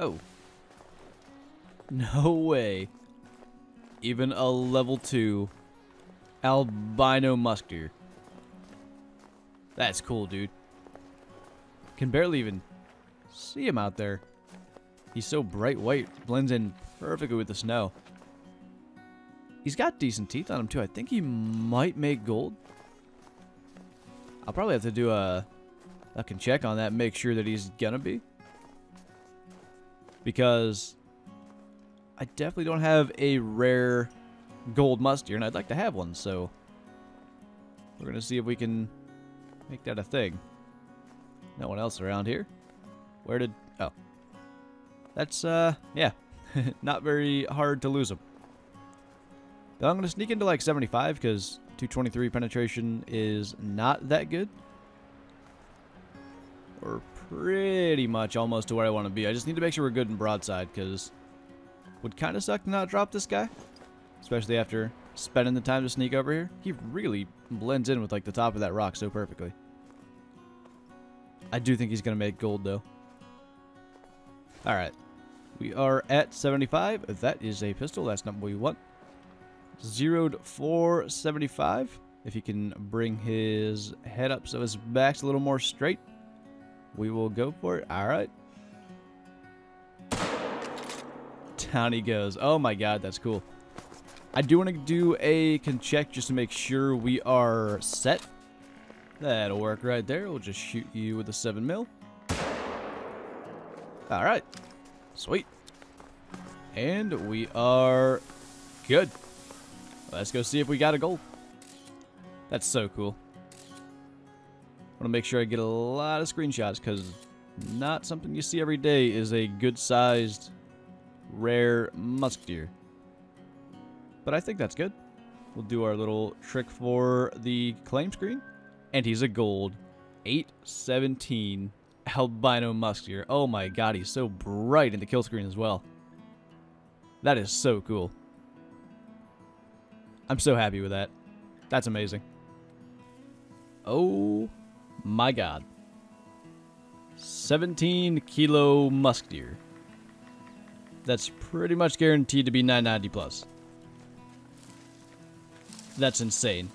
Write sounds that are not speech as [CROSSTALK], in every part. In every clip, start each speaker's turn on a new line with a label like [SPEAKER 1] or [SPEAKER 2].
[SPEAKER 1] Oh. No way. Even a level 2 albino musk deer. That's cool, dude. Can barely even see him out there. He's so bright white, blends in perfectly with the snow. He's got decent teeth on him too. I think he might make gold. I'll probably have to do a can check on that make sure that he's gonna be. Because I definitely don't have a rare gold musk deer, and I'd like to have one, so we're gonna see if we can make that a thing. No one else around here. Where did oh. That's uh yeah. [LAUGHS] Not very hard to lose them. I'm gonna sneak into like 75 because 223 penetration is not that good. We're pretty much almost to where I want to be. I just need to make sure we're good in broadside because would kind of suck to not drop this guy. Especially after spending the time to sneak over here. He really blends in with like the top of that rock so perfectly. I do think he's going to make gold though. Alright. We are at 75. That is a pistol. That's not what we want. Zeroed 475. If he can bring his head up so his back's a little more straight, we will go for it. All right. Down he goes. Oh my god, that's cool. I do want to do a can check just to make sure we are set. That'll work right there. We'll just shoot you with a 7 mil. All right. Sweet. And we are good. Let's go see if we got a goal. That's so cool. Want to make sure I get a lot of screenshots because not something you see every day is a good-sized, rare musk deer. But I think that's good. We'll do our little trick for the claim screen. And he's a gold. 817 albino musk deer. Oh my god, he's so bright in the kill screen as well. That is so cool. I'm so happy with that. That's amazing. Oh my god. 17 kilo musk deer. That's pretty much guaranteed to be 990 plus. That's insane.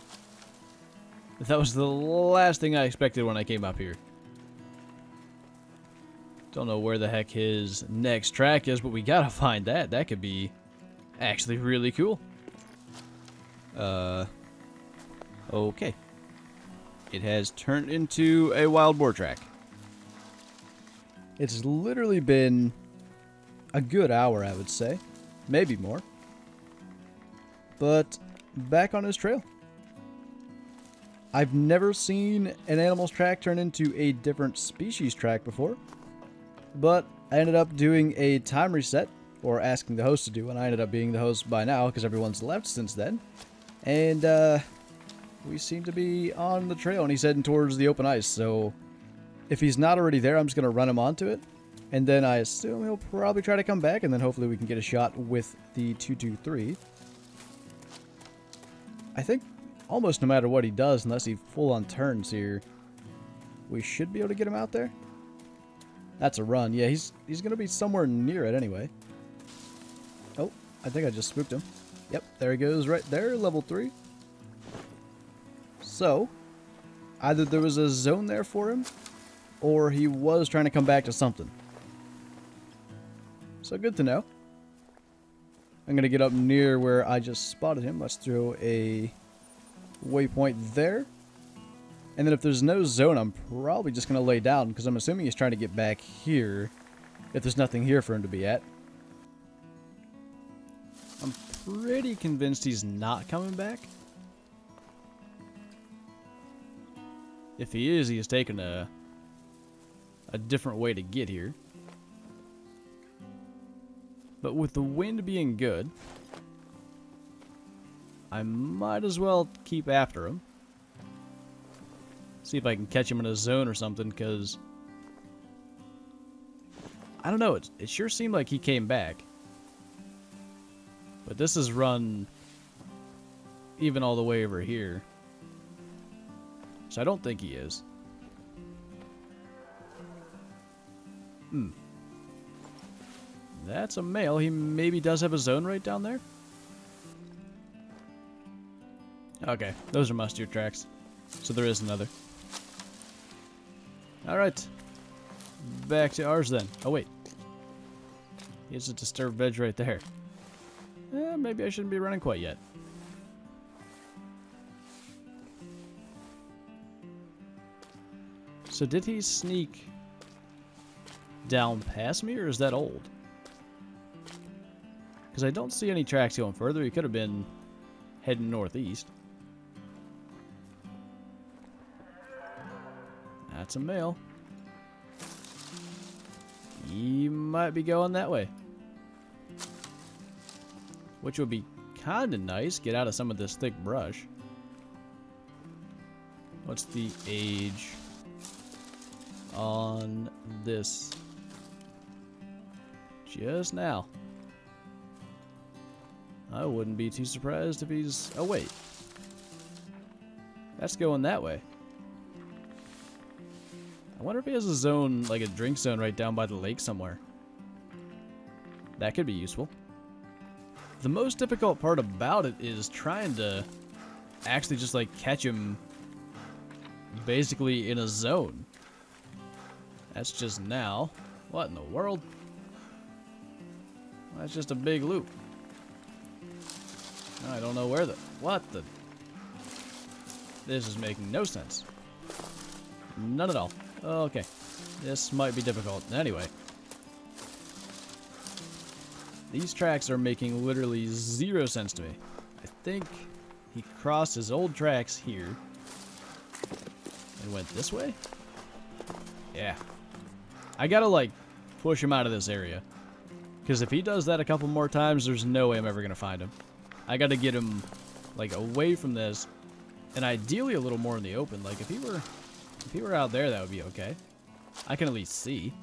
[SPEAKER 1] That was the last thing I expected when I came up here. Don't know where the heck his next track is, but we gotta find that. That could be actually really cool. Uh, okay. It has turned into a wild boar track. It's literally been a good hour, I would say. Maybe more. But back on his trail. I've never seen an animal's track turn into a different species track before. But I ended up doing a time reset, or asking the host to do, and I ended up being the host by now because everyone's left since then. And uh, we seem to be on the trail, and he's heading towards the open ice. So if he's not already there, I'm just going to run him onto it. And then I assume he'll probably try to come back, and then hopefully we can get a shot with the 223. I think almost no matter what he does, unless he full on turns here, we should be able to get him out there. That's a run. Yeah, he's he's going to be somewhere near it anyway. Oh, I think I just spooked him. Yep, there he goes right there, level 3. So, either there was a zone there for him, or he was trying to come back to something. So good to know. I'm going to get up near where I just spotted him. Let's throw a waypoint there. And then if there's no zone, I'm probably just going to lay down because I'm assuming he's trying to get back here if there's nothing here for him to be at. I'm pretty convinced he's not coming back. If he is, he has taken a a different way to get here. But with the wind being good, I might as well keep after him. See if I can catch him in a zone or something, because... I don't know, it, it sure seemed like he came back. But this is run even all the way over here. I don't think he is. Hmm. That's a male. He maybe does have a zone right down there. Okay, those are musk deer tracks. So there is another. Alright. Back to ours then. Oh, wait. Here's a disturbed veg right there. Eh, maybe I shouldn't be running quite yet. So did he sneak down past me, or is that old? Because I don't see any tracks going further. He could have been heading northeast. That's a male. He might be going that way. Which would be kind of nice. Get out of some of this thick brush. What's the age on this? Just now. I wouldn't be too surprised if he's... Oh, wait. That's going that way. I wonder if he has a zone, like a drink zone right down by the lake somewhere. That could be useful. The most difficult part about it is trying to actually just like catch him basically in a zone. That's just now. What in the world? That's just a big loop. I don't know where the... What the... This is making no sense. None at all. Okay. This might be difficult. Anyway. These tracks are making literally zero sense to me. I think he crossed his old tracks here. And went this way? Yeah. I gotta, like, push him out of this area. Because if he does that a couple more times, there's no way I'm ever gonna find him. I gotta get him, like, away from this. And ideally a little more in the open. Like, if he were if he were out there, that would be okay. I can at least see.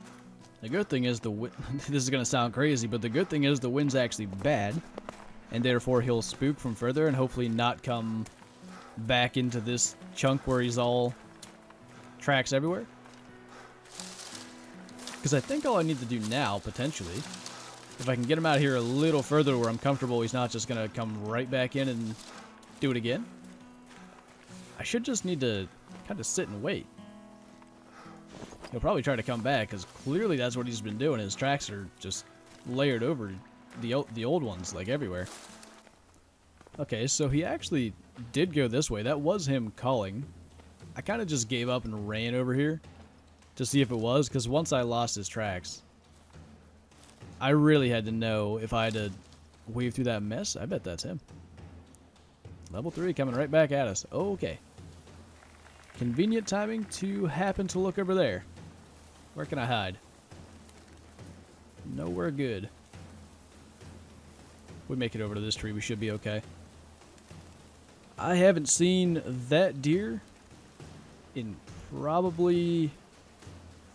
[SPEAKER 1] The good thing is the [LAUGHS] this is going to sound crazy, but the good thing is the wind's actually bad. And therefore he'll spook from further and hopefully not come back into this chunk where he's all tracks everywhere. Because I think all I need to do now, potentially, if I can get him out here a little further where I'm comfortable, he's not just going to come right back in and do it again. I should just need to kind of sit and wait. He'll probably try to come back, because clearly that's what he's been doing. His tracks are just layered over the, the old ones, like everywhere. Okay, so he actually did go this way. That was him calling. I kind of just gave up and ran over here to see if it was, because once I lost his tracks, I really had to know if I had to weave through that mess. I bet that's him. Level 3 coming right back at us. Okay. Convenient timing to happen to look over there. Where can I hide? Nowhere good. We make it over to this tree, we should be okay. I haven't seen that deer in probably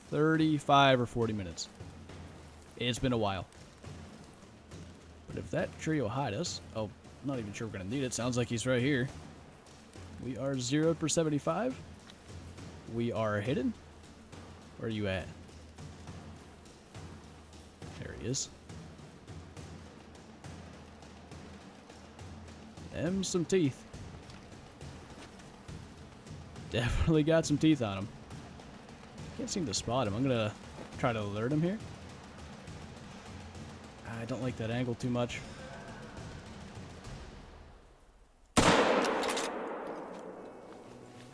[SPEAKER 1] 35 or 40 minutes. It's been a while. But if that tree will hide us... Oh, I'm not even sure we're going to need it. Sounds like he's right here. We are 0 per 75. We are hidden. Where are you at? There he is. Them some teeth. Definitely got some teeth on him. Can't seem to spot him. I'm gonna try to alert him here. I don't like that angle too much.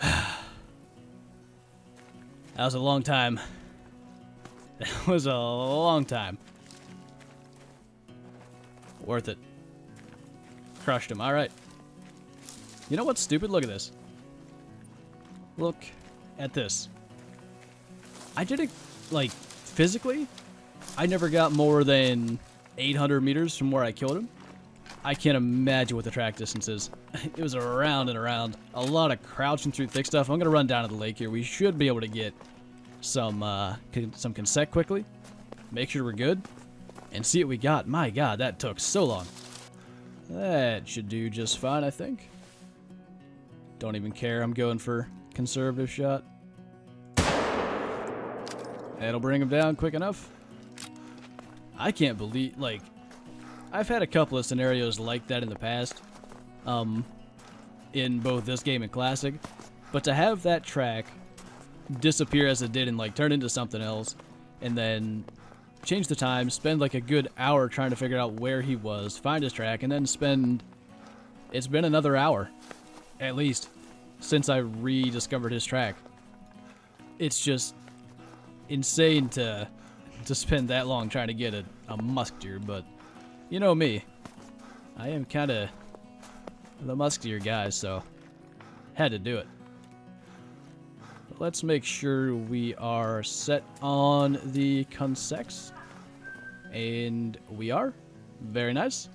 [SPEAKER 1] [SIGHS] That was a long time. [LAUGHS] That was a long time. Worth it. Crushed him. Alright. You know what's stupid? Look at this. Look at this. I did it, like, physically. I never got more than 800 meters from where I killed him. I can't imagine what the track distance is. [LAUGHS] it was around and around. A lot of crouching through thick stuff. I'm going to run down to the lake here. We should be able to get some uh, some consec quickly. Make sure we're good. And see what we got. My god, that took so long. That should do just fine, I think. Don't even care. I'm going for conservative shot. That'll bring him down quick enough. I can't believe, like, I've had a couple of scenarios like that in the past, um, in both this game and Classic, but to have that track disappear as it did and, like, turn into something else, and then change the time, spend, like, a good hour trying to figure out where he was, find his track, and then spend, it's been another hour, at least, since I rediscovered his track. It's just insane to to spend that long trying to get a, a musk deer, but you know me. I am kind of the musk deer guy, so had to do it. Let's make sure we are set on the Consex. And we are. Very nice.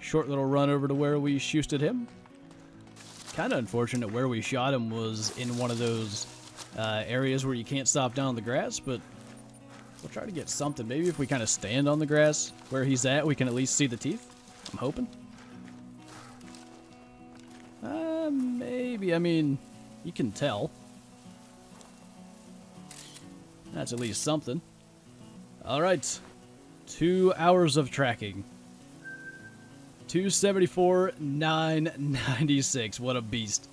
[SPEAKER 1] Short little run over to where we shoosted him. Kind of unfortunate where we shot him was in one of those uh, areas where you can't stop down on the grass, but we'll try to get something. Maybe if we kind of stand on the grass where he's at, we can at least see the teeth. I'm hoping. Uh, maybe. I mean, you can tell. That's at least something. Alright. Two hours of tracking. 274, 996. What a beast.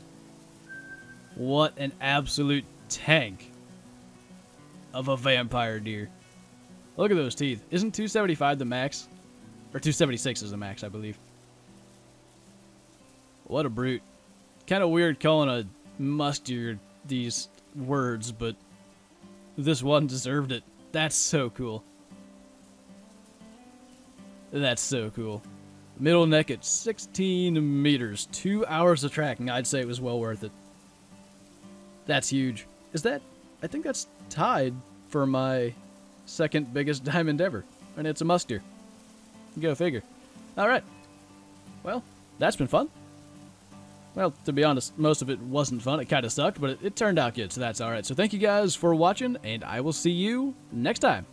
[SPEAKER 1] What an absolute tank of a vampire deer. Look at those teeth. Isn't 275 the max? Or 276 is the max, I believe. What a brute. Kind of weird calling a musk deer these words, but this one deserved it. That's so cool. That's so cool. Middle neck at 16 meters. Two hours of tracking. I'd say it was well worth it. That's huge. Is that... I think that's tied for my second biggest [LAUGHS] diamond ever. And it's a musk deer. Go figure. Alright. Well, that's been fun. Well, to be honest, most of it wasn't fun. It kind of sucked, but it, it turned out good, so that's alright. So thank you guys for watching, and I will see you next time.